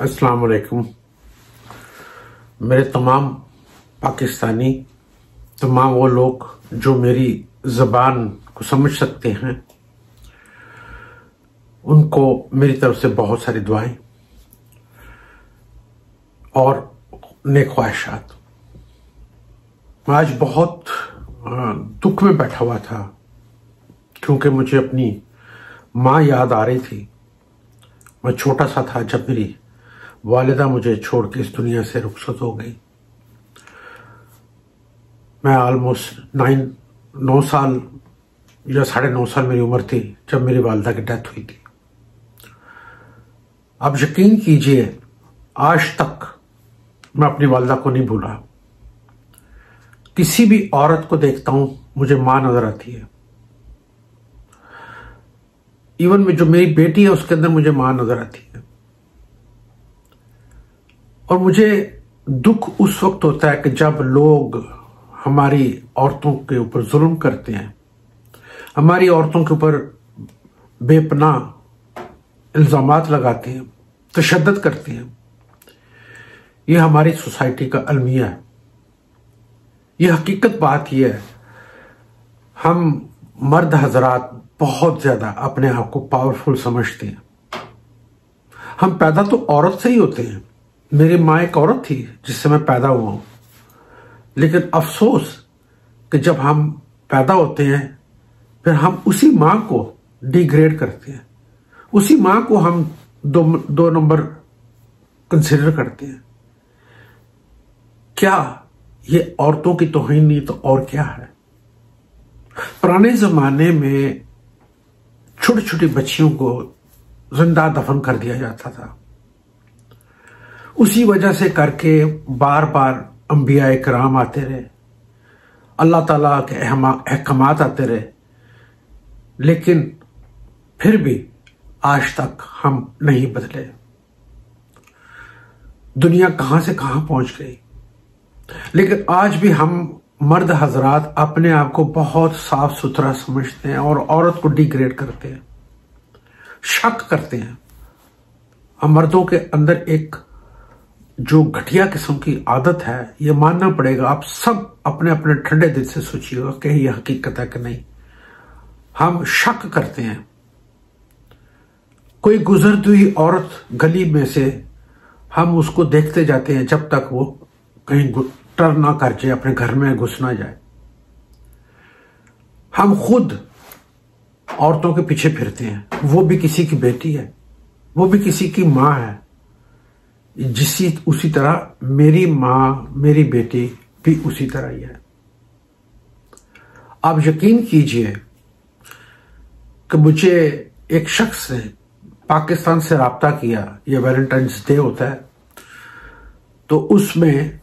अस्सलाम वालेकुम मेरे तमाम पाकिस्तानी, तमाम वो लोग जो मेरी जबान को समझ सकते हैं, उनको मेरी तरफ़ से बहुत सारी दुआएँ और नेक ख्वाहिशात। आज बहुत दुख में बैठा हुआ था, क्योंकि मुझे अपनी माँ याद आ रही थी। मैं छोटा सा था जब मेरी वालिदा मुझे छोड़ के इस दुनिया से रुखसत हो गई। मैं ऑलमोस्ट नाइन नौ साल या साढ़े नौ साल मेरी उम्र थी जब मेरी वालदा की डेथ हुई थी। आप यकीन कीजिए, आज तक मैं अपनी वालदा को नहीं भूला। किसी भी औरत को देखता हूँ, मुझे माँ नज़र आती है। इवन में जो मेरी बेटी है, उसके अंदर मुझे माँ नज़र आती है। और मुझे दुख उस वक्त होता है कि जब लोग हमारी औरतों के ऊपर जुल्म करते हैं, हमारी औरतों के ऊपर बेपना इल्ज़ाम लगाते हैं तशद करते हैं यह हमारी सोसाइटी का अलमिया है। यह हकीकत बात यह है, हम मर्द हजरात बहुत ज़्यादा अपने आप को पावरफुल समझते हैं। हम पैदा तो औरत से ही होते हैं। मेरी माँ एक औरत थी जिससे मैं पैदा हुआ हूँ। लेकिन अफसोस कि जब हम पैदा होते हैं, फिर हम उसी माँ को डिग्रेड करते हैं। उसी माँ को हम दो दो नंबर कंसिडर करते हैं। क्या ये औरतों की तोहिन नहीं तो और क्या है? पुराने जमाने में छोटी छोटी बच्चियों को ज़िंदा दफन कर दिया जाता था। उसी वजह से करके बार बार अंबिया कराम आते रहे। अल्लाह ताला के अहकाम आते रहे। लेकिन फिर भी आज तक हम नहीं बदले। दुनिया कहाँ से कहाँ पहुँच गई? लेकिन आज भी हम मर्द हजरात अपने आप को बहुत साफ़ सुथरा समझते हैं और औरत को डिग्रेड करते हैं। शक करते हैं। हम मर्दों के अंदर एक जो घटिया किस्म की आदत है यह मानना पड़ेगा, आप सब अपने अपने ठंडे दिल से सोचिएगा कि यह हकीकत है कि नहीं। हम शक करते हैं। कोई गुजरती हुई औरत गली में से, हम उसको देखते जाते हैं जब तक वो कहीं टर्न ना कर जाए, अपने घर में घुस ना जाए। हम खुद औरतों के पीछे फिरते हैं। वो भी किसी की बेटी है, वो भी किसी की माँ है, जिसी, उसी तरह मेरी माँ, मेरी बेटी भी उसी तरह ही है। आप यकीन कीजिए कि मुझे एक शख्स ने पाकिस्तान से रबता किया, ये वैलेंटाइंस डे होता है तो उसमें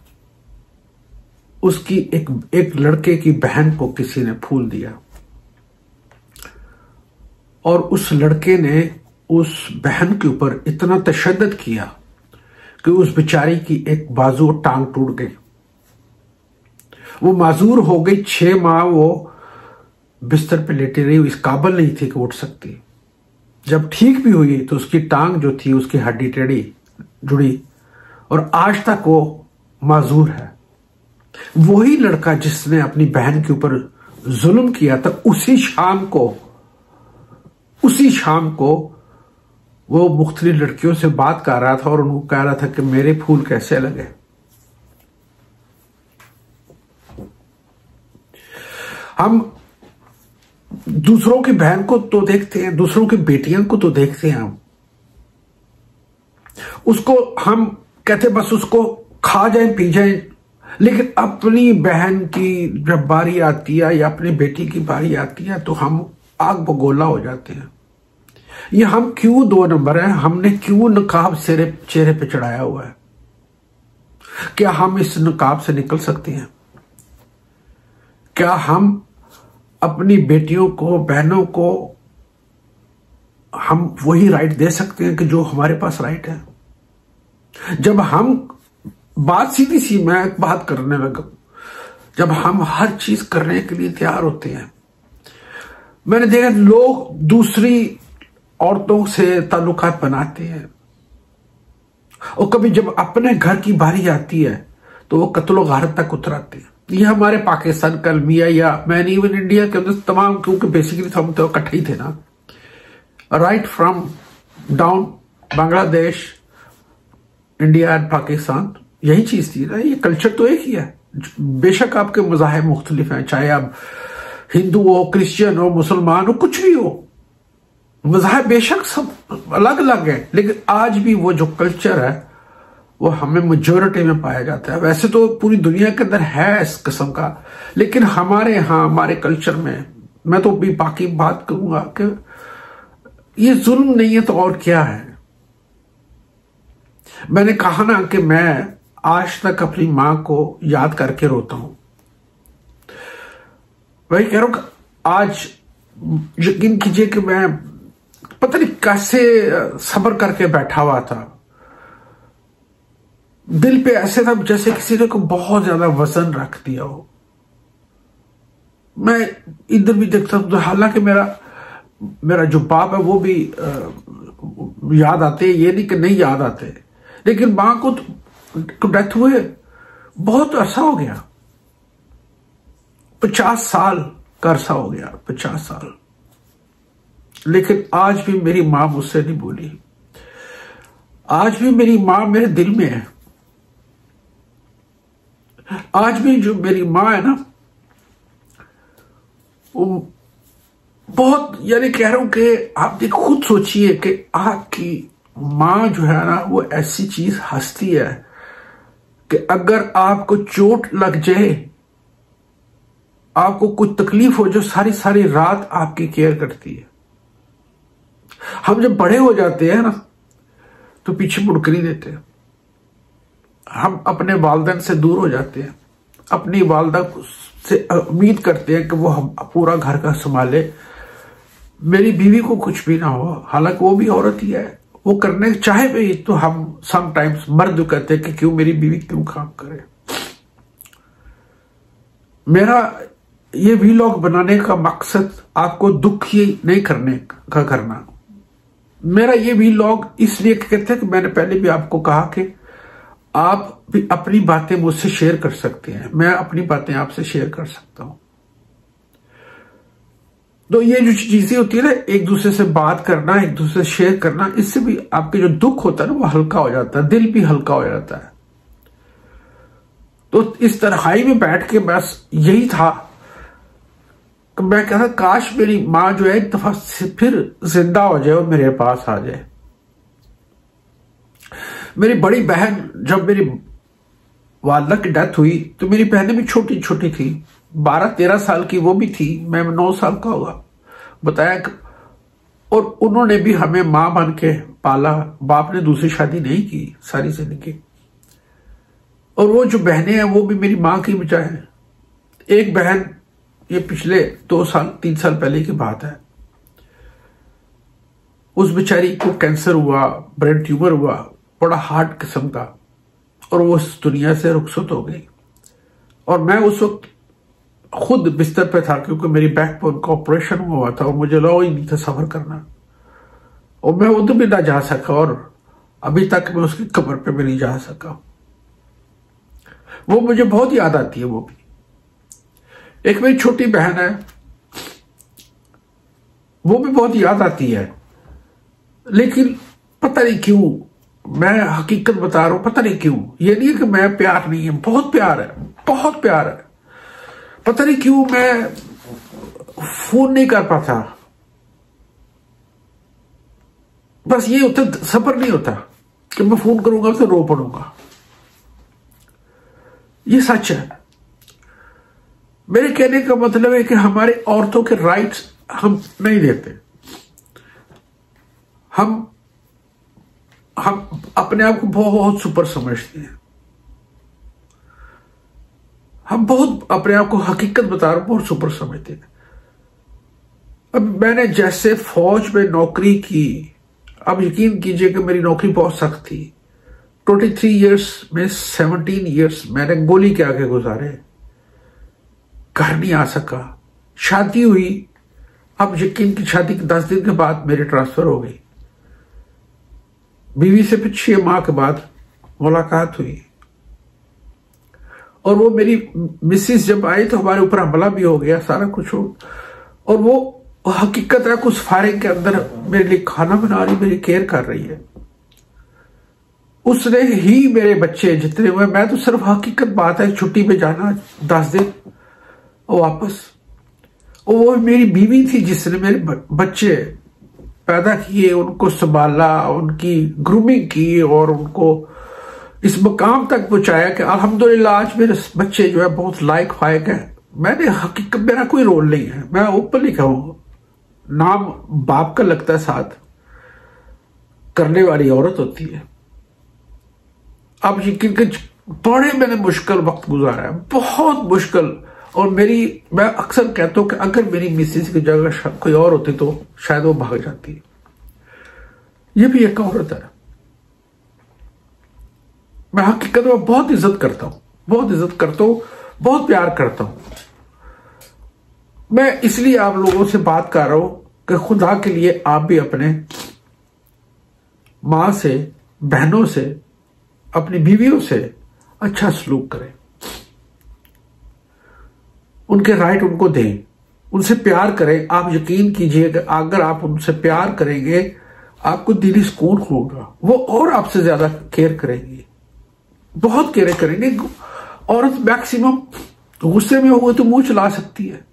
उसकी एक एक लड़के की बहन को किसी ने फूल दिया। और उस लड़के ने उस बहन के ऊपर इतना तशद किया कि उस बेचारी की एक बाजू टांग टूट गई। वो माजूर हो गई, छह माह वो बिस्तर पे लेटी रही इस काबल नहीं थी कि उठ सकती। जब ठीक भी हुई तो उसकी टांग जो थी, उसकी हड्डी टेढ़ी, जुड़ी, और आज तक वो माजूर है। वही लड़का जिसने अपनी बहन के ऊपर जुल्म किया था, उसी शाम को, उसी शाम को वो मुख्तलिफ़ लड़कियों से बात कर रहा था और उनको कह रहा था कि मेरे फूल कैसे लगे। हम दूसरों की बहन को तो देखते हैं, दूसरों की बेटियों को तो देखते हैं हम। उसको हम कहते बस उसको खा जाए, पी जाए लेकिन अपनी बहन की जब बारी आती है या अपनी बेटी की बारी आती है तो हम आग बगोला हो जाते हैं। ये हम क्यों दो नंबर है? हमने क्यों नकाब चेहरे चेहरे पे चढ़ाया हुआ है? क्या हम इस नकाब से निकल सकते हैं? क्या हम अपनी बेटियों को, बहनों को हम वही राइट दे सकते हैं कि जो हमारे पास राइट है? जब हम बात सीधी सी, मैं एक बात करने लगा जब हम हर चीज़ करने के लिए तैयार होते हैं, मैंने देखा लोग दूसरी औरतों से ताल्लुकात बनाते हैं। और कभी जब अपने घर की बारी आती है तो वो कत्लो गारत तक उतराते हैं। ये हमारे पाकिस्तान कल मिया या मैन इवन इंडिया के अंदर तमाम, क्योंकि बेसिकली हम तो इकट्ठे ही थे ना। Right from down Bangladesh India and Pakistan यही चीज़ थी ना, ये कल्चर तो एक ही है। बेशक आपके मजाहब मुख्तलिफ़ हैं, चाहे आप हिंदू हो, क्रिश्चियन हो, मुसलमान हो, कुछ भी हो। मजाहब बेशक सब अलग अलग है, लेकिन आज भी वो जो कल्चर है, वो हमें मेजोरिटी में पाया जाता है। वैसे तो पूरी दुनिया के अंदर है इस किस्म का, लेकिन हमारे यहाँ, हमारे कल्चर में, मैं तो भी बाकी बात करूँगा कि ये जुल्म नहीं है तो और क्या है? मैंने कहा ना कि मैं आज तक अपनी माँ को याद करके रोता हूँ। वही कह रहा हूँ आज यकीन कीजिए कि मैं पता नहीं कैसे सबर करके बैठा हुआ था। दिल पे ऐसे था जैसे किसी ने को बहुत ज़्यादा वज़न रख दिया हो। मैं इधर भी देखता हूँ तो हालाँकि मेरा मेरा जो बाप है वो भी आ, याद आते ये नहीं कि नहीं याद आते। लेकिन माँ को तो डेथ हुए। बहुत अरसा हो गया। पचास साल का अरसा हो गया, पचास साल। लेकिन आज भी मेरी माँ मुझसे नहीं बोली। आज भी मेरी माँ मेरे दिल में है। आज भी जो मेरी माँ है ना, वो बहुत, यानी कह रहा हूँ कि आप देख खुद सोचिए कि आपकी माँ जो है ना, वो ऐसी चीज़ हंसती है। कि अगर आपको चोट लग जाए, आपको कुछ तकलीफ़ हो जो सारी सारी रात आपकी केयर करती है। हम जब बड़े हो जाते हैं ना तो पीछे मुड़कर नहीं देते। हम अपने वालदेन से दूर हो जाते हैं। अपनी वालदा से उम्मीद करते हैं कि वो हम पूरा घर का संभाले। मेरी बीवी को कुछ भी ना हो, हालाँकि वो भी औरत ही है। वो करने, चाहे भी तो हम समटाइम्स मर्द कहते हैं कि क्यों मेरी बीवी क्यों काम करे? मेरा ये वीलॉग बनाने का मकसद आपको दुख नहीं करने का करना। मेरा ये वीलॉग इसलिए कहते हैं कि मैंने पहले भी आपको कहा कि आप भी अपनी बातें मुझसे शेयर कर सकते हैं। मैं अपनी बातें आपसे शेयर कर सकता हूँ। तो ये जो चीज़ें होती है ना, एक दूसरे से बात करना, एक दूसरे से शेयर करना, इससे भी आपके जो दुख होता है ना, वो हल्का हो जाता है, दिल भी हल्का हो जाता है। तो इस तरहाई में बैठ के बस यही था। कि मैं कहता, काश मेरी माँ जो है, एक दफ़ा फिर ज़िंदा हो जाए और मेरे पास आ जाए। मेरी बड़ी बहन, जब मेरी वालदा की डेथ हुई तो मेरी बहनें भी छोटी छोटी थी। बारह तेरह साल की वो भी थी, मैं नौ साल का हुआ। बताया और उन्होंने भी हमें माँ बन के पाला। बाप ने दूसरी शादी नहीं की, सारी ज़िंदगी। और वो जो बहनें हैं, वो भी मेरी माँ की बजाय है। एक बहन ये पिछले दो साल, तीन साल पहले की बात है। उस बेचारी को कैंसर हुआ, ब्रेन ट्यूमर हुआ, बड़ा हार्ड किस्म का, और वो उस दुनिया से रुखसत हो गई। और मैं उस वक्त खुद बिस्तर पे था क्योंकि मेरी बैक बोन का ऑपरेशन हुआ था और मुझे लॉ ही नहीं था सफ़र करना। और मैं उधर भी ना जा सका और अभी तक मैं उसकी कमर पे भी नहीं जा सका। वो मुझे बहुत याद आती है वो भी। एक मेरी छोटी बहन है, वो भी बहुत याद आती है। लेकिन पता नहीं क्यों, मैं हकीकत बता रहा हूँ, पता नहीं क्यों। ये नहीं है कि मैं प्यार नहीं है, बहुत प्यार है, बहुत प्यार है। पता नहीं क्यों मैं फ़ोन नहीं कर पाता। बस ये होता, सबर नहीं होता कि मैं फ़ोन करूँगा तो रो पड़ूँगा। ये सच है। मेरे कहने का मतलब है कि हमारे औरतों के राइट्स हम नहीं देते। हम हम अपने आप को बहुत सुपर समझते हैं। हम बहुत अपने आप को हकीकत बता रहे बहुत सुपर समझते हैं। अब मैंने जैसे फौज में नौकरी की अब यकीन कीजिए कि मेरी नौकरी बहुत सख्त थी। ट्वेंटी थ्री ईयर्स में सेवनटीन ईयर्स मैंने गोली के आगे गुजारे। घर नहीं आ सका। शादी हुई। अब यकीन की शादी के दस दिन के बाद मेरी ट्रांसफ़र हो गई। बीवी से पिछले माह के बाद मुलाकात हुई। और वो मेरी मिसिस जब आई तो हमारे ऊपर हमला भी हो गया, सारा कुछ हो। और वो हकीकत है, कुछ फायरिंग के अंदर मेरे लिए खाना बना रही, मेरी केयर कर रही है। उसने ही मेरे बच्चे जितने हुए, मैं तो सिर्फ़ हकीकत बात है, छुट्टी पे जाना दस दिन, और वापस। और वो मेरी बीवी थी जिसने मेरे बच्चे पैदा किए, उनको संभाला, उनकी ग्रूमिंग की और उनको इस मकाम तक पहुँचाया कि अल्हम्दुलिल्लाह, आज मेरे बच्चे जो है बहुत लायक फायक है। मैंने हकीकत, मेरा कोई रोल नहीं है। मैं ऊपर ओपनली कहूँ नाम बाप का लगता है साथ। करने वाली औरत होती है। अब यकीन के बड़े मैंने मुश्किल वक्त गुजारा है। बहुत मुश्किल। और मेरी, मैं अक्सर कहता हूँ कि अगर मेरी मिसिस की जगह कोई और होती तो शायद वो भाग जाती। ये भी एक औरत है। मैं हकीकत में बहुत इज़्ज़त करता हूँ, बहुत इज़्ज़त करता हूँ, बहुत प्यार करता हूँ। मैं इसलिए आप लोगों से बात कर रहा हूँ कि खुदा के लिए आप भी अपने माँ से, बहनों से, अपनी बीवियों से अच्छा सलूक करें। उनके राइट उनको दें, उनसे प्यार करें। आप यकीन कीजिए कि अगर आप उनसे प्यार करेंगे, आपको दिली सुकून होगा, वो और आपसे ज़्यादा केयर करेंगी। बहुत केयर करेंगे औरत मैक्सिमम गुस्से में हुए तो मुँह चला सकती है।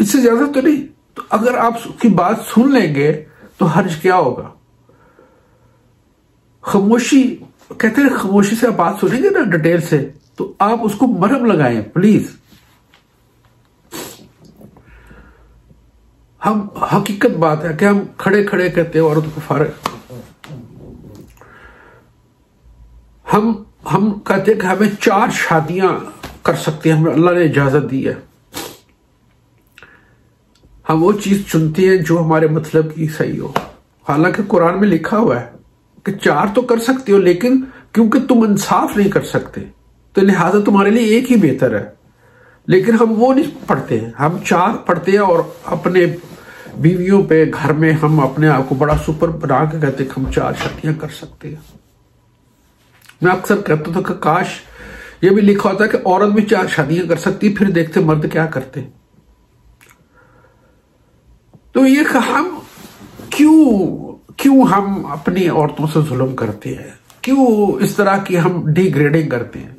इससे ज़्यादा तो नहीं तो अगर आप उसकी बात सुन लेंगे तो हर्ज क्या होगा? खामोशी, कहते हैं खामोशी से आप बात सुनेंगे ना डिटेल से तो आप उसको मरम लगाएँ प्लीज़ हम हकीकत बात है कि हम खड़े खड़े कहते हैं औरत को फारग। हम हम कहते हैं कि हमें चार शादियाँ कर सकते हैं। हमें अल्लाह ने इजाज़त दी है। हम वो चीज़ चुनते हैं जो हमारे मतलब की सही हो। हालाँकि कुरान में लिखा हुआ है कि चार तो कर सकते हो, लेकिन क्योंकि तुम इंसाफ नहीं कर सकते तो लिहाजा तुम्हारे लिए एक ही बेहतर है। लेकिन हम वो नहीं पढ़ते हैं। हम चार पढ़ते हैं और अपने बीवियों पे, घर में हम अपने आप को बड़ा सुपर बना के कहते हैं हम चार शादियाँ कर सकते हैं। मैं अक्सर कहता था कि काश ये भी लिखा होता है कि औरत भी चार शादियाँ कर सकती, फिर देखते मर्द क्या करते। तो ये हम क्यों क्यों हम अपनी औरतों से जुल्म करते हैं? क्यों इस तरह की हम डिग्रेडिंग करते हैं?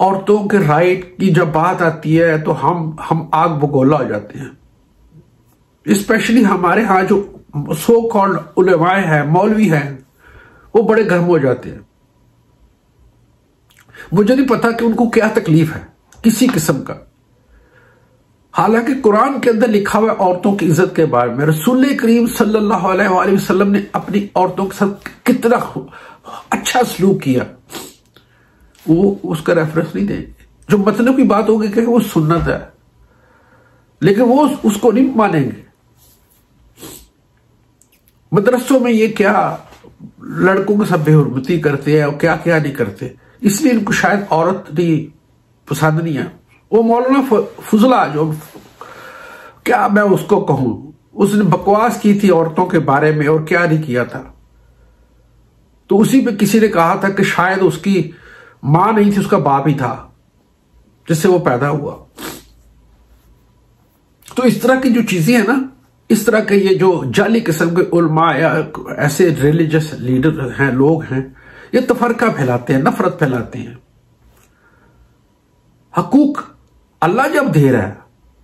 औरतों के राइट की जब बात आती है तो हम हम आग बगोला हो जाते हैं। स्पेशली हमारे यहाँ जो सो कॉल्ड उलेमाए हैं, मौलवी हैं वो बड़े गर्म हो जाते हैं। मुझे नहीं पता कि उनको क्या तकलीफ़ है, किसी किस्म का। हालाँकि कुरान के अंदर लिखा हुआ औरतों की इज़्ज़त के बारे में। रसूल करीम वसल्लम ने अपनी औरतों के साथ कितना अच्छा सलूक किया। वो उसका रेफरेंस नहीं देंगे जो मतलब की बात होगी कि वो सुन्नत है। लेकिन वो उसको नहीं मानेंगे। मदरसों में ये क्या लड़कों के साथ बेहरमती करते हैं और क्या क्या नहीं करते। इसलिए इनको शायद औरत नहीं पसंद नहीं है। वो मौलाना फुजला जो, क्या मैं उसको कहूँ? उसने बकवास की थी औरतों के बारे में और क्या नहीं किया था। तो उसी पे किसी ने कहा था कि शायद उसकी माँ नहीं थी, उसका बाप ही था, जिससे वो पैदा हुआ। तो इस तरह की जो चीज़ें हैं ना इस तरह के ये जो जाली किस्म के उलमा या ऐसे रिलीजियस लीडर हैं, लोग हैं, ये तफरका फैलाते हैं, नफरत फैलाते हैं। हकूक अल्लाह जब दे रहा है,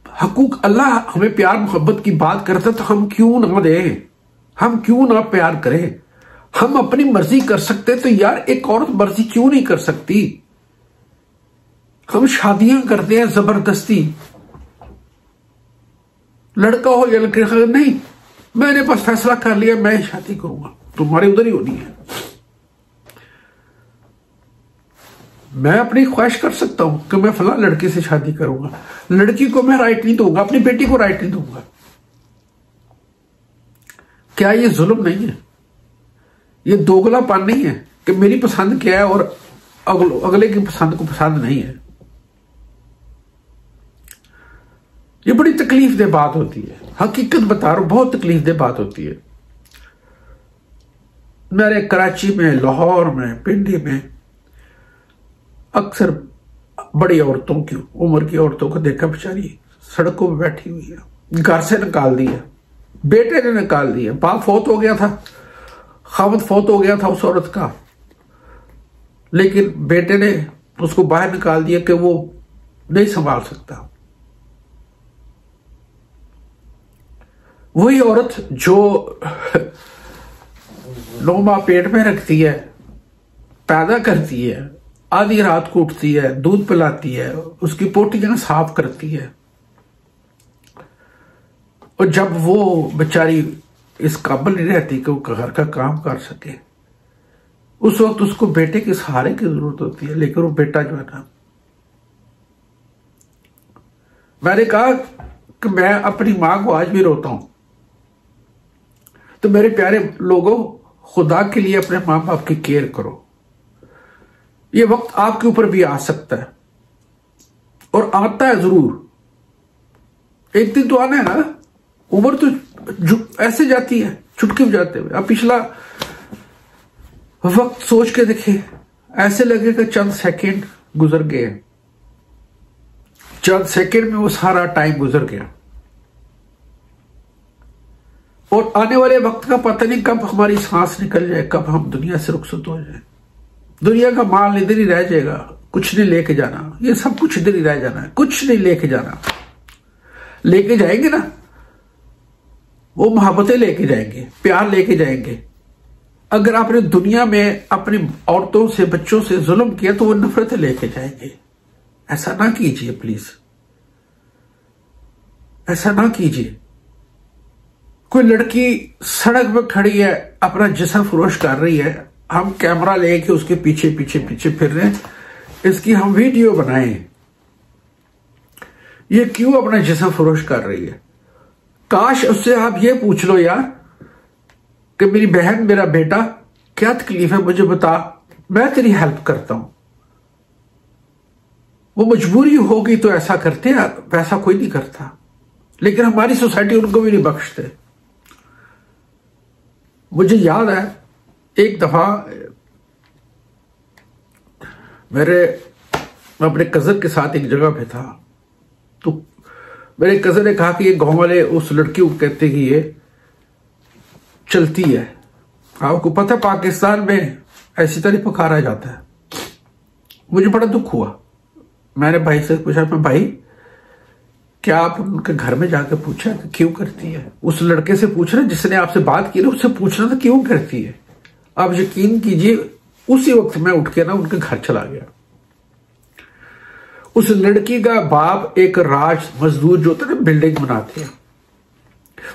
हकूक अल्लाह हमें प्यार, मोहब्बत की बात करता तो हम क्यों ना दे? हम क्यों ना प्यार करें? हम अपनी मर्ज़ी कर सकते तो यार एक औरत मर्ज़ी क्यों नहीं कर सकती? हम शादियाँ करते हैं, ज़बरदस्ती। लड़का हो या लड़के नहीं, मैंने बस फैसला कर लिया, मैं शादी करूँगा। तुम्हारी उधर ही होनी है। मैं अपनी ख्वाहिश कर सकता हूँ कि मैं फला लड़के से शादी करूँगा। लड़की को मैं राइट नहीं दूँगा, अपनी बेटी को राइट नहीं दूँगा। क्या ये जुल्म नहीं है? ये दोगलापन नहीं है कि मेरी पसंद क्या है और अगले की पसंद को पसंद नहीं है। ये बड़ी तकलीफ़ दे बात होती है। हकीकत बता रहा हूँ, बहुत तकलीफ़ दे बात होती है। मेरे कराची में, लाहौर में, पिंडी में अक्सर बड़ी औरतों की, उम्र की औरतों को देखा बेचारी सड़कों में बैठी हुई है। घर से निकाल दिया बेटे ने निकाल दिया बाप फोत हो गया था। खामद फोत हो गया था उस औरत का। लेकिन बेटे ने उसको बाहर निकाल दिया कि वो नहीं संभाल सकता। वही औरत जो माह पेट में रखती है, पैदा करती है, आधी रात को उठती है, दूध पिलाती है, उसकी पोटियाँ साफ़ करती है। और जब वो बेचारी इस काबिल नहीं रहती कि वो घर का काम कर सके, उस वक्त उसको बेटे के सहारे की ज़रूरत होती है, लेकिन वो बेटा जो है ना, मैंने कहा कि मैं अपनी माँ को आज भी रोता हूँ। तो मेरे प्यारे लोगों, खुदा के लिए अपने माँ बाप की केयर करो। ये वक्त आपके ऊपर भी आ सकता है। और आता है ज़रूर। एक दिन तो आना है ना? उम्र तो ऐसे जाती है चुटकी जाते हुए। अब पिछला वक्त सोच के देखे, ऐसे लगे कि चंद सेकेंड गुजर गए चंद सेकेंड में वो सारा टाइम गुजर गया। और आने वाले वक्त का पता नहीं कब हमारी सांस निकल जाए, कब हम दुनिया से रुखसत हो जाए। दुनिया का माल इधर ही रह जाएगा, कुछ नहीं लेके जाना। ये सब कुछ इधर ही रह जाना है, कुछ नहीं लेके जाना। लेके जाएँगे ना? वो मोहब्बतें लेके जाएँगे, प्यार लेके जाएँगे। अगर आपने दुनिया में अपनी औरतों से, बच्चों से जुल्म किया तो वो नफरतें लेके जाएँगे। ऐसा ना कीजिए, प्लीज़। ऐसा ना कीजिए। कोई लड़की सड़क पर खड़ी है, अपना जिसम फरोश कर रही है, हम कैमरा लेके उसके पीछे पीछे पीछे फिर रहे हैं। इसकी हम वीडियो बनाए। ये क्यों अपना जिसम फरोश कर रही है? काश उससे आप ये पूछ लो यार कि मेरी बहन, मेरा बेटा, क्या तकलीफ़ है? मुझे बता, मैं तेरी हेल्प करता हूँ। वो मजबूरी होगी तो ऐसा करते हैं, वैसा कोई नहीं करता। लेकिन हमारी सोसाइटी उनको भी नहीं बख्शते। मुझे याद है, एक दफ़ा, मेरे, मैं अपने कज़न के साथ एक जगह पे था। तो मेरे कज़न ने कहा कि ये गाँव वाले उस लड़की को कहते कि ये चलती है। आपको पता है, पाकिस्तान में ऐसी तरह पकारा जाता है। मुझे बड़ा दुख हुआ। मैंने भाई से पूछा मैं भाई क्या आप उनके घर में जाकर पूछा क्यों करती है? उस लड़के से पूछ रहे जिसने आपसे बात की ना, उससे पूछना था क्यों करती है? आप यकीन कीजिए, उसी वक्त मैं उठ के ना उनके घर चला गया। उस लड़की का बाप एक राज मजदूर जो है ना, बिल्डिंग बनाते हैं।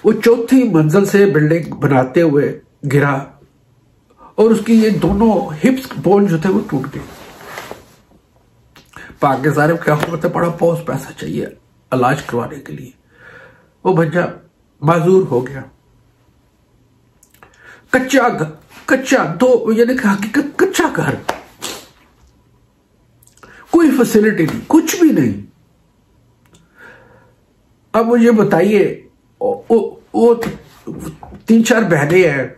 वो चौथी मंजिल से बिल्डिंग बनाते हुए गिरा और उसकी ये दोनों हिप्स बोन जो थे वो टूट गए। पाकिस्तान में क्या होता बड़ा बहुत पैसा चाहिए। इलाज करवाने के लिए। वो बच्चा माजूर हो गया। कच्चा कच्चा दो, यानी कि हकीकत कच्चा घर। कोई फैसिलिटी नहीं, कुछ भी नहीं। अब मुझे बताइए वो तीन चार बहने हैं,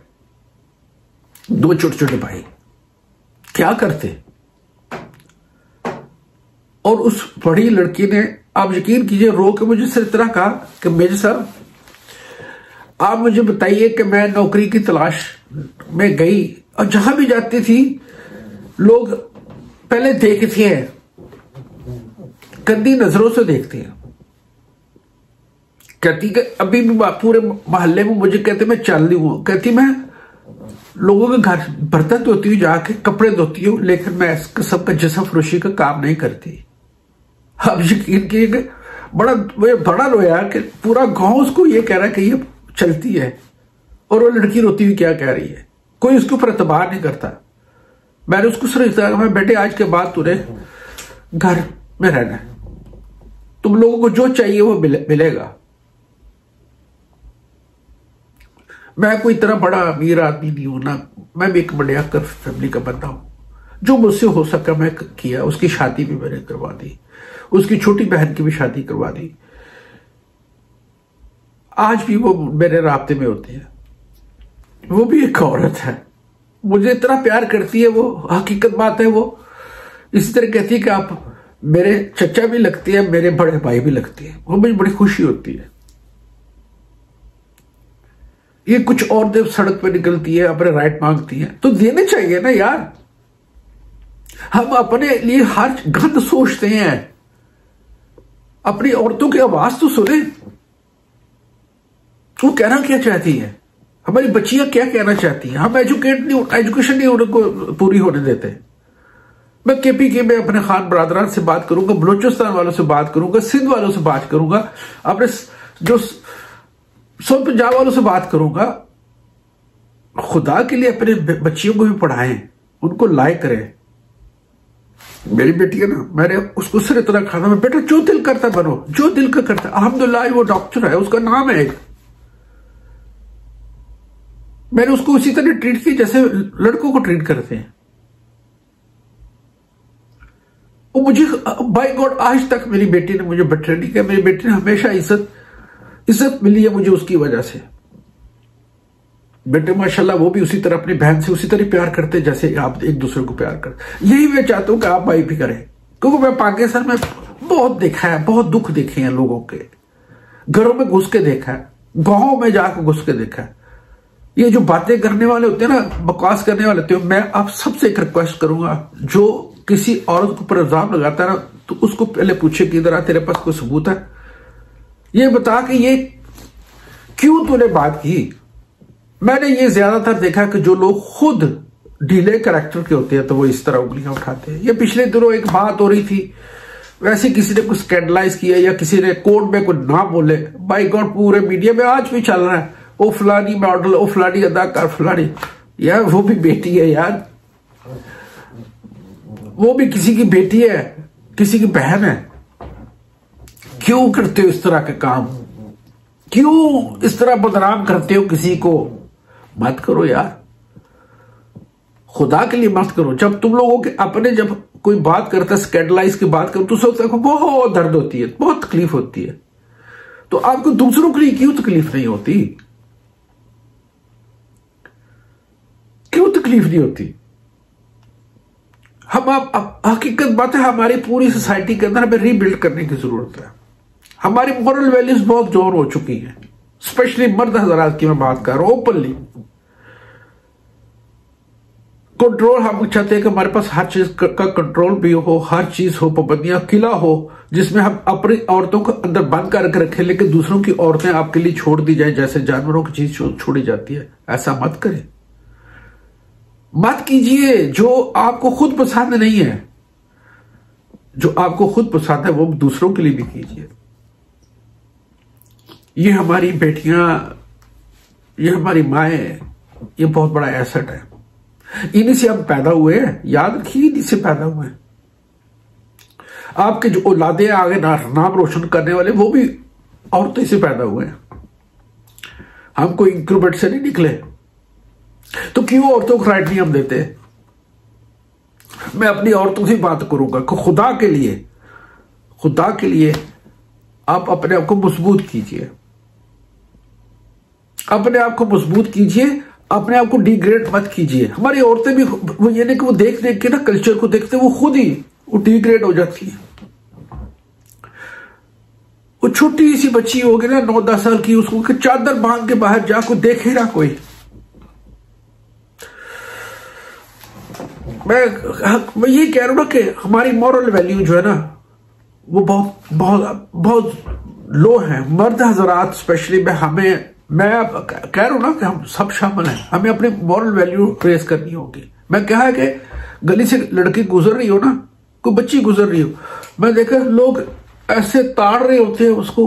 दो छोटे छोटे भाई। क्या करते? और उस बड़ी लड़की ने आप यकीन कीजिए रो के मुझे सिर्फ़ तरह कहा कि मेजर साहब आप मुझे बताइए कि मैं नौकरी की तलाश में गई और जहाँ भी जाती थी, लोग पहले देखते हैं, गंदी नज़रों से देखते हैं। कहती कि अभी भी पूरे मोहल्ले में मुझे कहते मैं चल रही हूँ। कहती मैं लोगों के घर बर्तन धोती हूँ, जाके कपड़े धोती हूँ, लेकिन मैं इस किस्म का जिसम फरोशी का काम नहीं करती। अब यकीन किए बड़ा बड़ा रोया कि पूरा गाँव उसको ये कह रहा है कि ये चलती है। और वो लड़की रोती हुई क्या कह रही है? कोई उसके ऊपर एतबार नहीं करता। मैंने उसको समझता मैं बेटे आज के बाद तुरे घर में रहना तुम लोगों को जो चाहिए वो मिले, मिलेगा। मैं कोई इतना बड़ा अमीर आदमी नहीं हूँ ना मैं भी एक बड़े फैमिली का बंदा हूँ। जो मुझसे हो सका मैं किया उसकी शादी भी मैंने करवा दी। उसकी छोटी बहन की भी शादी करवा दी। आज भी वो मेरे रास्ते में होती है। वो भी एक औरत है। मुझे इतना प्यार करती है वो, हकीकत बात है वो। इसी तरह कहती है कि आप मेरे चचा भी लगती है, मेरे बड़े भाई भी लगती है। वो मुझे बड़ी खुशी होती है। ये कुछ और देव सड़क पर निकलती है, अपने राइट मांगती है। तो देने चाहिए ना यार। हम अपने लिए हर गंद सोचते हैं। अपनी औरतों की आवाज़ तो सुने। वो कहना क्या चाहती है? हमारी बच्चियाँ क्या कहना चाहती हैं? हम एजुकेट नहीं एजुकेशन नहीं उनको पूरी होने देते। मैं केपी के में अपने खान बरदरान से बात करूँगा, बलोचिस्तान वालों से बात करूँगा, सिंध वालों से बात करूँगा, अपने जो सब पंजाब वालों से बात करूँगा। खुदा के लिए अपने बच्चियों को भी पढ़ाएँ, उनको लाए करें। मेरी बेटी है ना, मैंने उसको सिर इतना खाना, मैं, बेटा जो दिल करता बनो, जो दिल का करता अलहमदुल्ला वो डॉक्टर है, उसका नाम है एक। मैंने उसको उसी तरह ट्रीट किया जैसे लड़कों को ट्रीट करते हैं। वो मुझे बाई गॉड आज तक मेरी बेटी ने मुझे बेटर नहीं किया, मेरी बेटी ने हमेशा इज़्ज़त इज़्ज़त मिली है मुझे उसकी वजह से। बेटे, माशाल्लाह, वो भी उसी तरह, अपनी बहन से उसी तरह प्यार करते जैसे आप एक दूसरे को प्यार करते यही मैं चाहता हूँ कि आप भाई भी करें। क्योंकि मैं पाकिस्तान में बहुत देखा है, बहुत दुख देखे हैं लोगों के। घरों में घुस के देखा है, गाँवों में जाकर घुस के देखा है। ये जो बातें करने वाले होते हैं ना, बकवास करने वाले होते हैं, मैं आप सबसे एक रिक्वेस्ट करूँगा, जो किसी औरत के ऊपर इल्ज़ाम लगाता है ना तो उसको पहले पूछे कि इधर तेरे पास कोई सबूत है? ये बता कि ये क्यों तूने बात की? मैंने ये ज़्यादातर देखा कि जो लोग खुद ढीले करेक्टर के होते हैं तो वो इस तरह उंगलियाँ उठाते हैं। ये पिछले दिनों एक बात हो रही थी, वैसे किसी ने कुछ स्कैंडलाइज किया या किसी ने कोर्ट में कुछ ना बोले बाई गॉड पूरे मीडिया में आज भी चल रहा है। ओ फलानी मॉडल ओ फलानी अदाकार, फलानी, यार, वो भी बेटी है यार। वो भी किसी की बेटी है, किसी की बहन है। क्यों करते हो इस तरह के काम? क्यों इस तरह बदनाम करते हो किसी को? मत करो यार। खुदा के लिए मत करो। जब तुम लोगों के अपने जब कोई बात करता है स्कैंडलाइज की बात करो तो सोचते बहुत दर्द होती है, बहुत तकलीफ़ होती है। तो आपको दूसरों के लिए क्यों तकलीफ़ नहीं होती? क्यों तकलीफ़ नहीं होती? हम आप हकीकत बात है, हमारी पूरी सोसाइटी के अंदर हमें रीबिल्ड करने की ज़रूरत है। हमारी मॉरल वैल्यूज़ बहुत ज़ोर हो चुकी है। स्पेशली मर्द हजरात की मैं बात कर रहा हूँ ओपनली कंट्रोल हम चाहते हैं कि हमारे पास हर चीज़ का कंट्रोल भी हो हर चीज़ हो पाबंदियाँ किला हो जिसमें हम अपनी औरतों को अंदर बंद करके रखें लेकिन दूसरों की औरतें आपके लिए छोड़ दी जाए जैसे जानवरों की चीज़ छोड़ी जाती है ऐसा मत करें मत कीजिए जो आपको खुद पसंद नहीं है जो आपको खुद पसंद है वो दूसरों के लिए भी कीजिए ये हमारी बेटियाँ, ये हमारी माए ये बहुत बड़ा एसेट है। इन्हीं से हम पैदा हुए हैं। याद रखिए, इन्हीं से पैदा हुए हैं। आपके जो औलादे आगे नाम रोशन करने वाले, वो भी औरतें से पैदा हुए हैं। हम कोई इंक्रूमेंट से नहीं निकले। तो क्यों औरतों को राइट नहीं हम देते? मैं अपनी औरतों से बात करूँगा। खुदा के लिए, खुदा के लिए आप अपने आप को मज़बूत कीजिए। अपने आप को मज़बूत कीजिए, अपने आप को डिग्रेड मत कीजिए। हमारी औरतें भी वो ये नहीं कि वो देख देख के ना कल्चर को देखते, वो खुद ही, वो डिग्रेड हो जाती है। वो छोटी सी बच्ची होगी ना नौ दस साल की, उसको चादर बाँध के बाहर जा को देखे ना कोई। मैं मैं ये कह रहा हूँ ना कि हमारी मॉरल वैल्यू जो है ना, वो बहुत बहुत बहुत लो है। मर्द हजरात स्पेशली में, हमें मैं कह रहा हूँ ना कि हम सब शामिल हैं। हमें अपनी मॉरल वैल्यू ट्रेस करनी होगी। मैं कहा है कि गली से लड़की गुजर रही हो ना, कोई बच्ची गुजर रही हो, मैं देखा लोग ऐसे ताड़ रहे होते हैं उसको,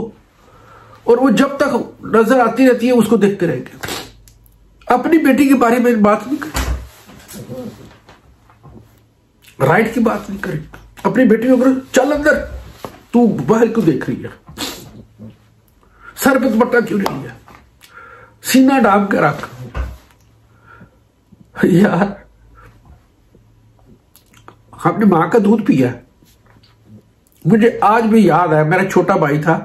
और वो जब तक नज़र आती रहती है, उसको देखते रहेंगे। अपनी बेटी के बारे में बात नहीं कर। राइट की बात नहीं करी। अपनी बेटी को चल अंदर। तू बाहर क्यों देख रही है? सर पे दुपट्टा क्यों नहीं है सीना डाब के रख। यार हमने माँ का दूध पिया? मुझे आज भी याद है, मेरा छोटा भाई था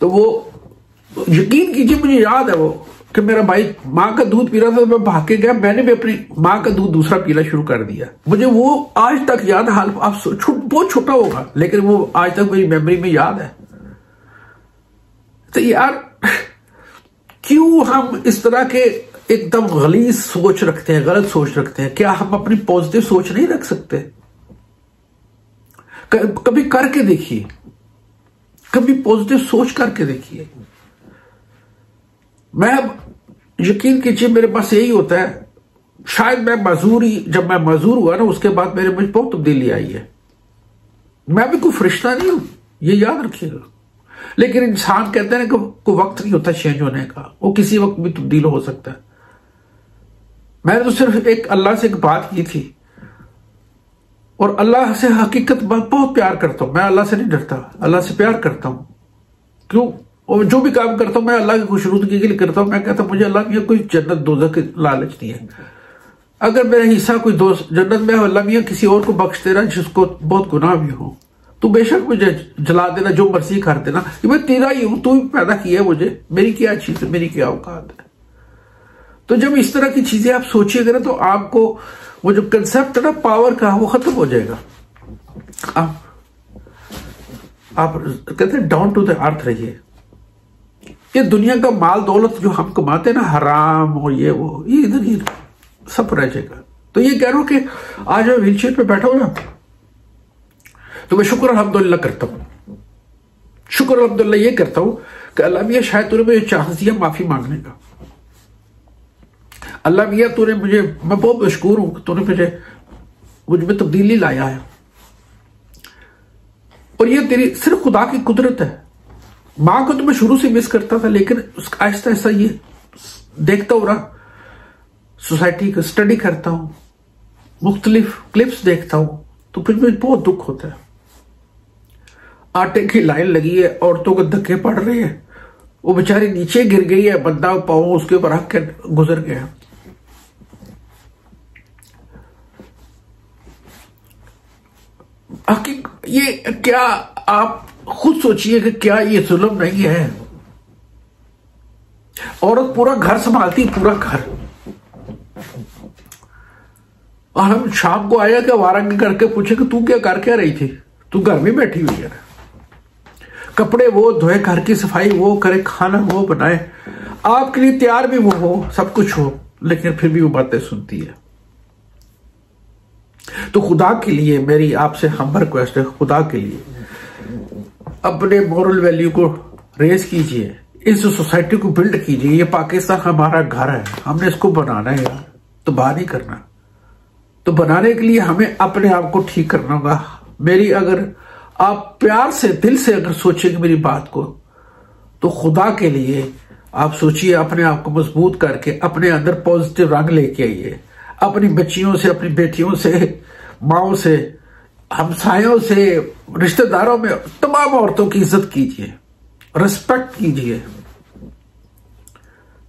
तो वो यकीन कीजिए, मुझे याद है वो, कि मेरा भाई माँ का दूध पी रहा था तो मैं भाग के गया, मैंने भी अपनी माँ का दूध दूसरा पीना शुरू कर दिया। मुझे वो आज तक याद हाल आप बहुत छोटा होगा, लेकिन वो आज तक मेरी मेमोरी में याद है। तो यार क्यों हम इस तरह के एकदम गलीज सोच रखते हैं, गलत सोच रखते हैं? क्या हम अपनी पॉजिटिव सोच नहीं रख सकते? कभी करके देखिए। कभी पॉजिटिव सोच करके देखिए। मैं यकीन कीजिए, मेरे पास यही होता है। शायद मैं मजूरी जब मैं मजूर हुआ ना, उसके बाद मेरे में बहुत तब्दीली आई है। मैं भी कोई फरिश्ता नहीं हूँ। ये याद रखिएगा। लेकिन इंसान कहते हैं कि कोई वक्त नहीं होता चेंज होने का। वो किसी वक्त भी तब्दील हो सकता है। मैंने तो सिर्फ़ एक अल्लाह से एक बात की थी। और अल्लाह से हकीकत बहुत प्यार करता हूँ। मैं अल्लाह से नहीं डरता। अल्लाह से प्यार करता हूँ। क्यों? और जो भी काम करता हूँ, मैं अल्लाह की खुशरूदगी के लिए करता हूँ। मैं कहता हूँ, मुझे अल्लाह मियाँ कोई जन्नत दोजक की लालच नहीं है। अगर मेरा हिस्सा कोई दोस्त जन्नत में अल्लाह मियाँ किसी और को बख्श दे देना जिसको बहुत गुनाह भी हो। तू बेशक मुझे जला देना, जो मर्ज़ी कर देना। मैं तेरा ही हूँ, तू भी पैदा किया मुझे। मेरी क्या चीज़ है, मेरी क्या औकात है? तो जब इस तरह की चीज़ें आप सोचिएगा ना तो आपको वो जो कंसेप्ट है ना पावर का वो खत्म हो जाएगा। आप आप कहते हैं डाउन टू द अर्थ रहिए। ये दुनिया का माल दौलत जो हम कमाते हैं ना, हराम हो, ये वो, ये इधर ही सब रह जाएगा। तो ये कह रहा हूँ कि आज मैं व्हील चेयर पर बैठा हूँ ना तो मैं शुक्र अलहमदुल्ला करता हूँ। शुक्र अलहमदुल्ला ये करता हूँ कि अल्लाह मियाँ शायद तूने मुझे चांस दिया माफ़ी मांगने का। अल्लाह मियाँ तूने मुझे, मैं बहुत मशहूर हूँ तूने मुझे, मुझमें तब्दीली लाया है। और ये तेरी सिर्फ़ खुदा की कुदरत है। माँ को तो मैं शुरू से मिस करता था, लेकिन उसका आहिस्ता आहिस्ता ये देखता हो रहा। सोसाइटी का स्टडी करता हूँ। मुख्तलिफ़ क्लिप्स देखता हूँ तो फिर मुझे बहुत दुख होता है। आटे की लाइन लगी है, औरतों को धक्के पड़ रहे हैं। वो बेचारी नीचे गिर गई है, बंदा पाओ उसके ऊपर हक के गुजर गया। ये क्या आप खुद सोचिए कि क्या ये जुल्म नहीं है? औरत पूरा घर संभालती, पूरा घर। और हम शाम को आया क्या वारंग करके पूछे कि तू क्या कर क्या रही थी? तू घर में बैठी हुई है कपड़े वो धोए, घर की सफ़ाई वो करे, खाना वो बनाए। आपके लिए तैयार भी वो हो, सब कुछ हो, लेकिन फिर भी वो बातें सुनती है। तो खुदा के लिए मेरी आपसे हम रिक्वेस्ट है, खुदा के लिए। अपने मॉरल वैल्यू को रेज कीजिए, इस सोसाइटी को बिल्ड कीजिए, ये पाकिस्तान हमारा घर है, हमने इसको बनाना है तो बाहर नहीं करना। तो बनाने के लिए हमें अपने आप को ठीक करना होगा। मेरी अगर आप प्यार से, दिल से अगर सोचेंगे मेरी बात को तो खुदा के लिए आप सोचिए, अपने आप को मज़बूत करके, अपने अंदर पॉजिटिव रंग लेके आइए। अपनी बच्चियों से, अपनी बेटियों से, माओ से, हमसायों से, रिश्तेदारों में, तमाम औरतों की इज़्ज़त कीजिए रिस्पेक्ट कीजिए।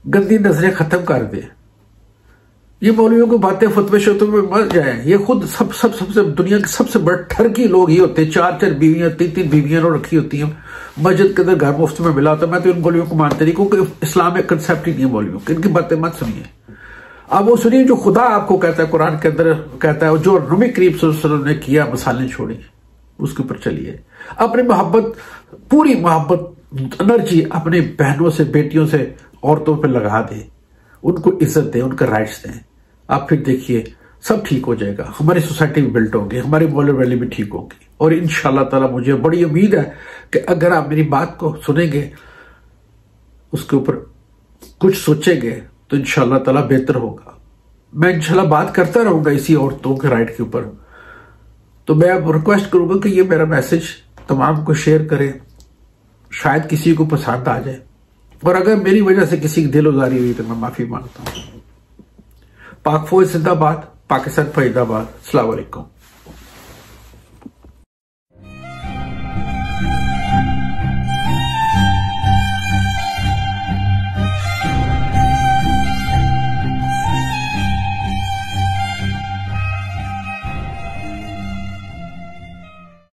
गंदी नज़रें खत्म कर दे। ये मौलवियों को बातें फतवे शतवे में मर जाए। ये खुद सब सब, सबसे दुनिया के सबसे बड़े ठरकी लोग ही होते चार चार बीवियाँ, तीन तीन बीवियाँ रखी होती हैं। मस्जिद के अंदर घर मुफ़्त में मिला होता मैं तो इन मौलवियों को मानते नहीं, क्योंकि इस्लाम एक कंसेप्ट ही नहीं है मौलवियों की। इनकी बातें मत सुनिए। अब वो सुनिए जो खुदा आपको कहता है, कुरान के अंदर कहता है जो नबी करीब ने किया, मसाले छोड़ी, उसके ऊपर चलिए। अपनी मोहब्बत, पूरी मोहब्बत, एनर्जी अपनी बहनों से, बेटियों से औरतों पर लगा दे। उनको इज़्ज़त दें, उनका राइट्स दें। आप फिर देखिए, सब ठीक हो जाएगा। हमारी सोसाइटी भी बिल्ट होगी, हमारी मोलर वैली भी ठीक होगी। और इन ताला मुझे बड़ी उम्मीद है कि अगर आप मेरी बात को सुनेंगे, उसके ऊपर कुछ सोचेंगे तो इंशाल्लाह ताला बेहतर होगा। मैं इनशाला बात करता रहूँगा इसी औरतों के राइट के ऊपर। तो मैं अब रिक्वेस्ट करूँगा कि ये मेरा मैसेज तमाम को शेयर करें। शायद किसी को पसंद आ जाए। और अगर मेरी वजह से किसी की दिल उजारी हुई तो मैं माफ़ी माँगता हूँ। पाक फौज जिंदाबाद, पाकिस्तान फरीदाबाद सलामकुम